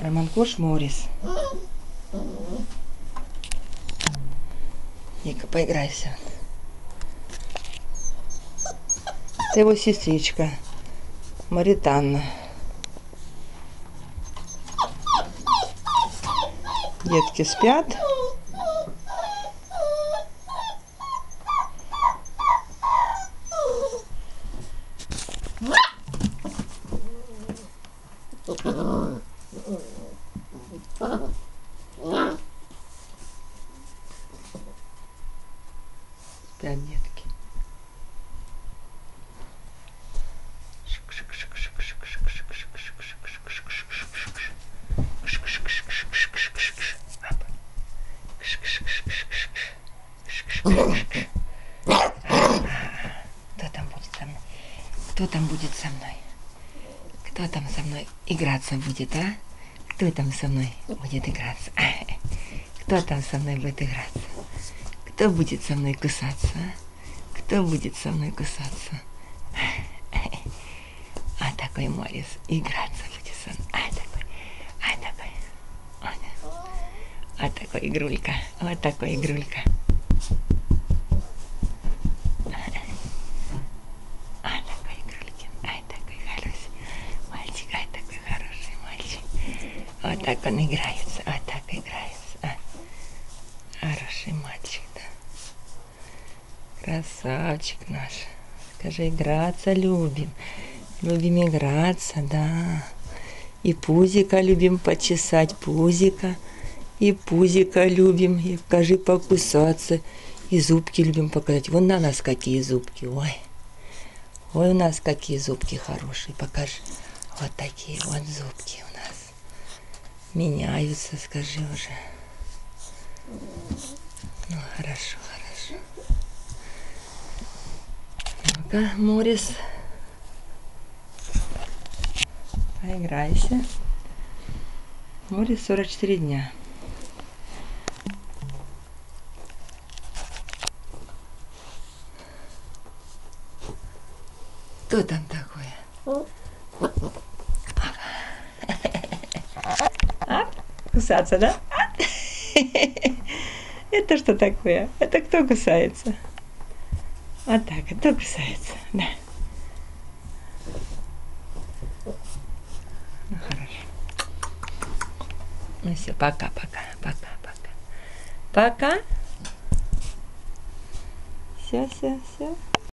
Роман Кош Морис. Ника, поиграйся. Это его сестричка Маританна. Детки спят. Спят детки. Кто там будет со мной? Кто там будет со мной? Кто там со мной играться будет, а? Кто там со мной будет играться? Кто там со мной будет играться? Кто будет со мной кусаться? а? Кто будет со мной кусаться? А такой Морис играться будет со мной. А такой, а такой. А такой игрулька. Вот такой игрулька. А такой игрулькин. Ай, такой хороший мальчик. Ай, такой хороший мальчик. Вот так он играется. Вот так играется. А. Хороший мальчик, да. Красавчик наш. Скажи, играться любим. Любим играться, да. И пузика любим почесать, пузика. И пузика любим, и скажи, покусаться. И зубки любим показать. Вон на нас какие зубки, ой. Ой, у нас какие зубки хорошие. Покажи. Вот такие вот зубки. Меняются, скажи уже. Ну, хорошо, хорошо. Ну-ка, Морис. Поиграйся. Морис 44 дня. Кто там такое? А? Кусаться, да? Это что такое? Это кто кусается? А так, кто кусается? Да. Ну хорошо. Ну все, пока, пока, пока, пока. Пока. Все, все, все.